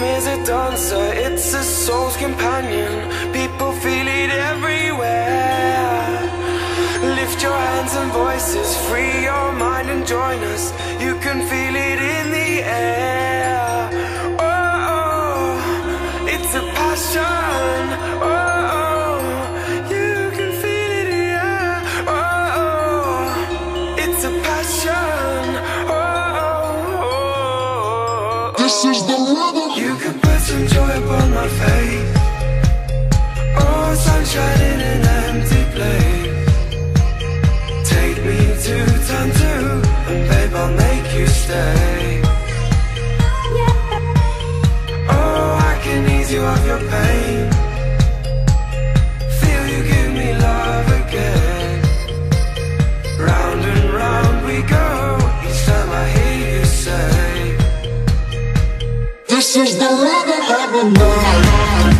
time is a dancer, it's a soul's companion. People feel it everywhere. Lift your hands and voices, free your mind and join us. You can feel. This is the rhythm. You can put some joy upon my face. Oh, sunshine in an empty place. Take me to turn two, and babe, I'll make you stay. Oh, I can ease you of your pain. This is the rhythm of the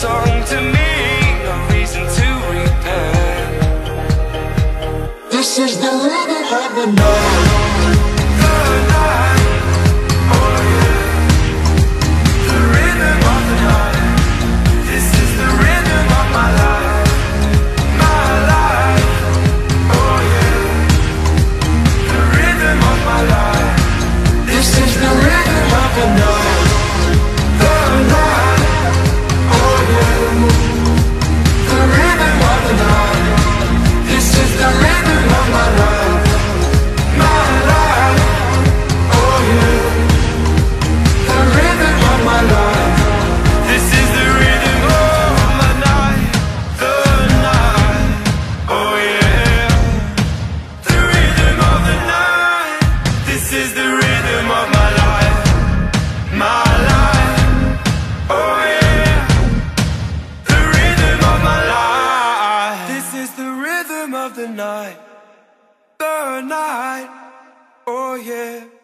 song to me, reason to repent. This is the of the night. night, the night, oh yeah.